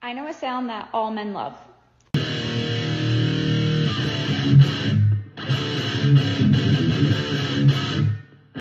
I know a sound that all men love.